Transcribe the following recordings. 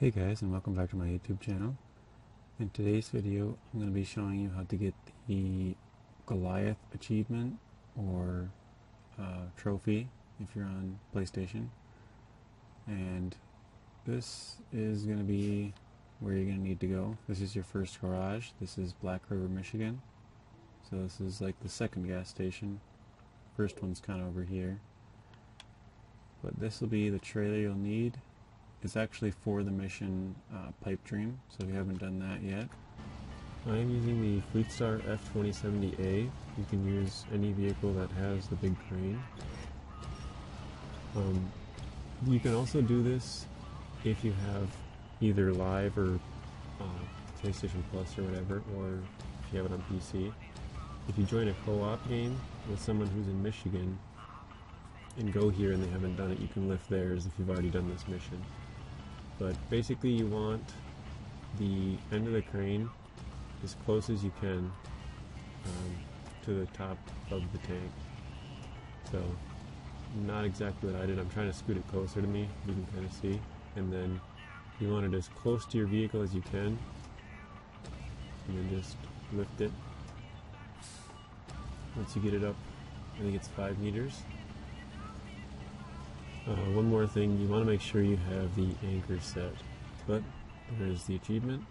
Hey guys and welcome back to my YouTube channel. In today's video I'm going to be showing you how to get the Goliath achievement or uh, trophy if you're on PlayStation and this is going to be where you're going to need to go. This is your first garage. This is Black River, Michigan. So this is like the second gas station. First one's kind of over here. But this will be the trailer you'll need is actually for the mission uh, Pipe Dream, so if you haven't done that yet. I am using the Fleetstar F2070A. You can use any vehicle that has the big crane. Um, you can also do this if you have either live or uh, PlayStation Plus or whatever, or if you have it on PC. If you join a co-op game with someone who's in Michigan and go here and they haven't done it, you can lift theirs if you've already done this mission but basically you want the end of the crane as close as you can um, to the top of the tank. So not exactly what I did. I'm trying to scoot it closer to me. You can kind of see. And then you want it as close to your vehicle as you can. And then just lift it. Once you get it up, I think it's five meters. Uh, one more thing, you want to make sure you have the anchor set. But there's the achievement.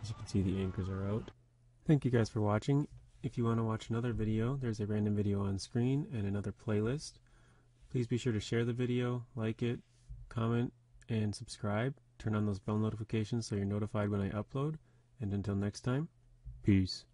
As you can see, the anchors are out. Thank you guys for watching. If you want to watch another video, there's a random video on screen and another playlist. Please be sure to share the video, like it, comment, and subscribe. Turn on those bell notifications so you're notified when I upload. And until next time, peace.